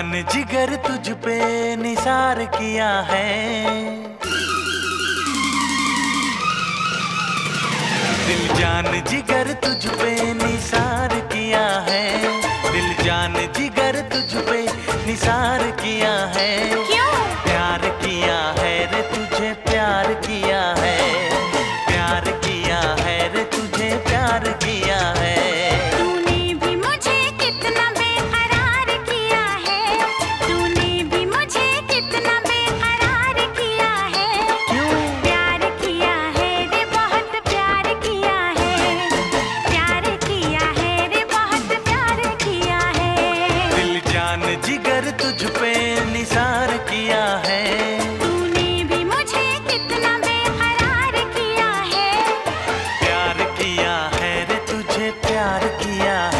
जान जिगर तुझ पे निसार किया है। दिल जान जिगर तुझ पे निसार किया है। दिल जान जिगर तुझ पे निसार किया है। क्यों? प्यार किया है रे तुझे प्यार किया है कर तुझ पे निसार किया है। तूने भी मुझे कितना बेकरार किया है। प्यार किया है रे तुझे प्यार किया है।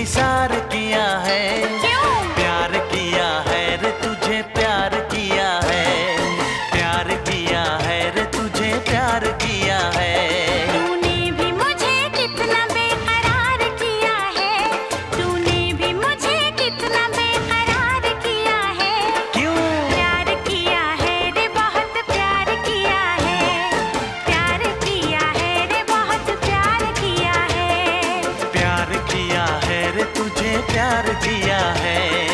निसार प्यार किया है।